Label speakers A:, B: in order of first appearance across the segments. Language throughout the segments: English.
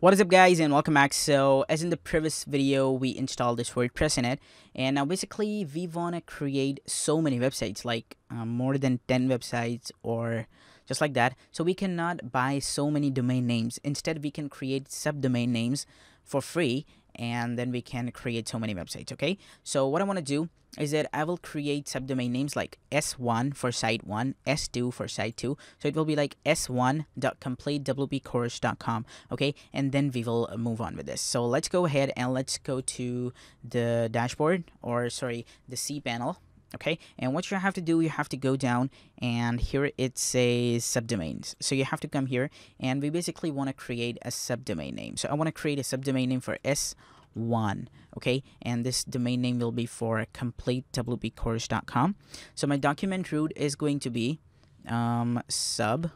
A: What is up guys and welcome back. So as in the previous video we installed this WordPress in it and now basically we want to create so many websites like um, more than 10 websites or just like that. So we cannot buy so many domain names. Instead we can create subdomain names for free and then we can create so many websites okay? So what i want to do is that i will create subdomain names like s1 for site 1 s2 for site 2 so it will be like s1.completewpcourse.com okay? And then we will move on with this. So let's go ahead and let's go to the dashboard or sorry the cpanel okay? And what you have to do you have to go down and here it says subdomains. So you have to come here and we basically want to create a subdomain name. So i want to create a subdomain name for s1 okay? And this domain name will be for completewpcourse.com so my document root is going to be um, sub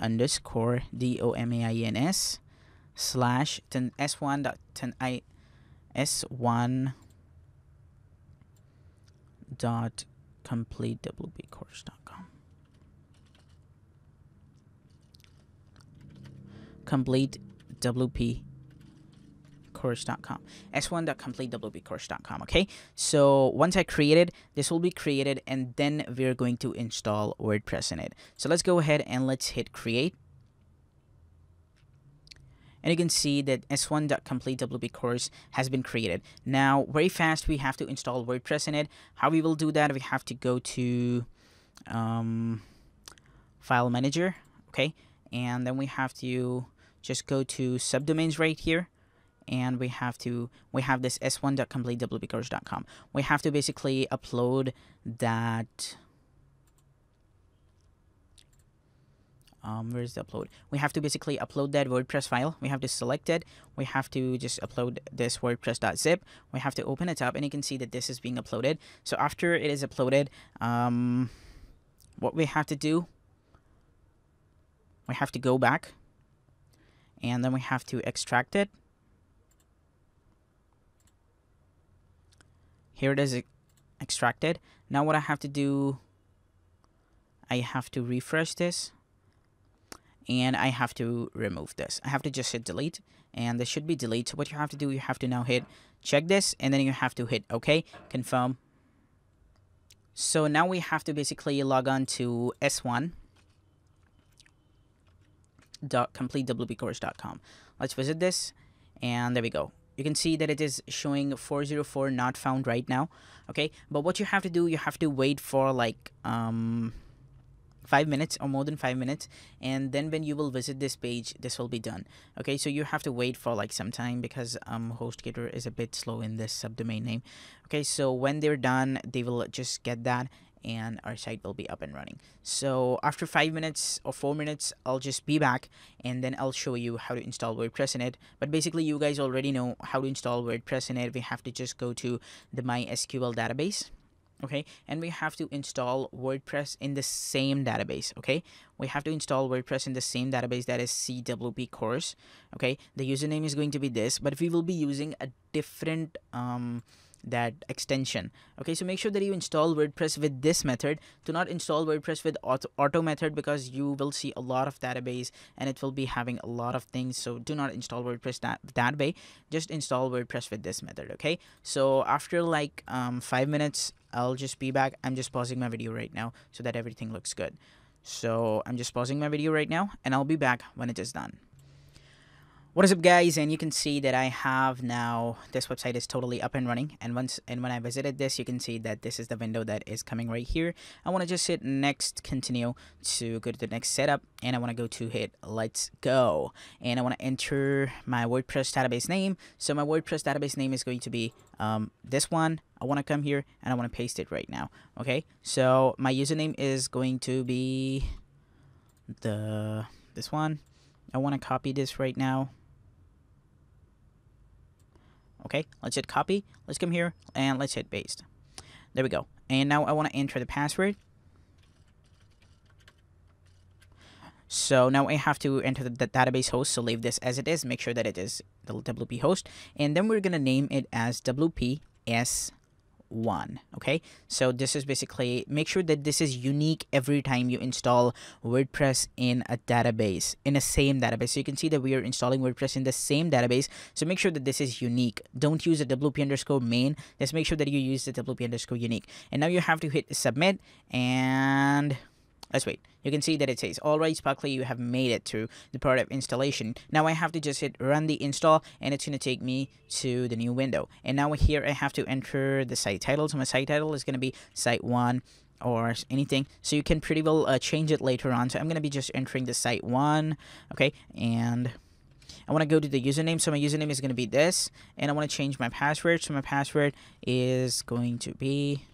A: underscore d-o-m-a-i-n-s slash s1 dot i s1 dot completewpcourse.com complete wp course.com s1.completewpcourse.com okay? So once i created this will be created and then we're going to install wordpress in it. So let's go ahead and let's hit create and you can see that s1.completewp course has been created. Now, very fast, we have to install WordPress in it. How we will do that, we have to go to um, File Manager, okay? And then we have to just go to subdomains right here. And we have to, we have this s1.completewpcourse.com. We have to basically upload that um, where's the upload? We have to basically upload that WordPress file. We have to select it. We have to just upload this WordPress.zip we have to open it up and you can see that this is being uploaded. So after it is uploaded um, what we have to do we have to go back and then we have to extract it. Here it is extracted. Now what I have to do I have to refresh this and I have to remove this. I have to just hit delete and this should be delete. So what you have to do, you have to now hit check this and then you have to hit OK, confirm. So now we have to basically log on to S1 completewpcourse.com. Let's visit this and there we go. You can see that it is showing 404 not found right now. Okay, but what you have to do, you have to wait for like um five minutes or more than five minutes and then when you will visit this page this will be done. Okay so you have to wait for like some time because um hostgator is a bit slow in this subdomain name. Okay so when they're done they will just get that and our site will be up and running. So after five minutes or four minutes i'll just be back and then i'll show you how to install wordpress in it. But basically you guys already know how to install wordpress in it. We have to just go to the mysql database okay? And we have to install wordpress in the same database okay? We have to install wordpress in the same database that is cwp course okay? The username is going to be this but we will be using a different um that extension. Okay so make sure that you install wordpress with this method. Do not install wordpress with auto, auto method because you will see a lot of database and it will be having a lot of things. So do not install wordpress that that way. Just install wordpress with this method okay? So after like um, five minutes i'll just be back. I'm just pausing my video right now so that everything looks good. So i'm just pausing my video right now and i'll be back when it is done what is up guys? And you can see that I have now this website is totally up and running. And once and when I visited this you can see that this is the window that is coming right here. I want to just hit next continue to go to the next setup and I want to go to hit let's go. And I want to enter my WordPress database name. So my WordPress database name is going to be um, this one. I want to come here and I want to paste it right now okay? So my username is going to be the this one I want to copy this right now Okay, let's hit copy. Let's come here and let's hit paste. There we go. And now I want to enter the password. So now I have to enter the, database host. So leave this as it is. Make sure that it is the WP host. And then we're going to name it as WPS1. One okay? So this is basically make sure that this is unique every time you install wordpress in a database in a same database. So you can see that we are installing wordpress in the same database. So make sure that this is unique. Don't use a wp underscore main. Just make sure that you use the wp underscore unique. And now you have to hit submit and let's wait you can see that it says all right sparkly you have made it to the product installation now i have to just hit run the install and it's going to take me to the new window and now here i have to enter the site title so my site title is going to be site one or anything so you can pretty well uh, change it later on so i'm going to be just entering the site one okay and I want to go to the username. So my username is going to be this. And I want to change my password. So my password is going to be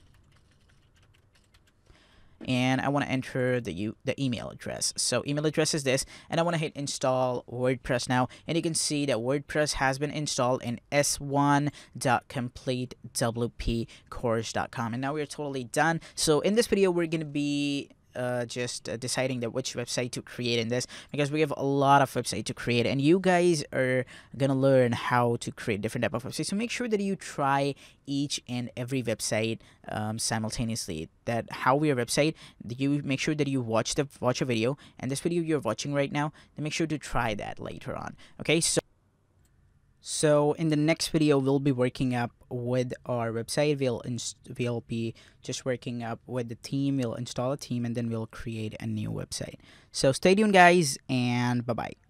A: and I want to enter the the email address. So email address is this, and I want to hit install WordPress now, and you can see that WordPress has been installed in s1.completewpcourse.com, and now we're totally done. So in this video, we're gonna be uh, just uh, deciding that which website to create in this because we have a lot of website to create and you guys are gonna learn how to create different type of websites so make sure that you try each and every website um, simultaneously. That how your website you make sure that you watch the watch a video and this video you're watching right now then make sure to try that later on. Okay so so in the next video, we'll be working up with our website. We'll we'll be just working up with the team. We'll install a team and then we'll create a new website. So stay tuned, guys, and bye bye.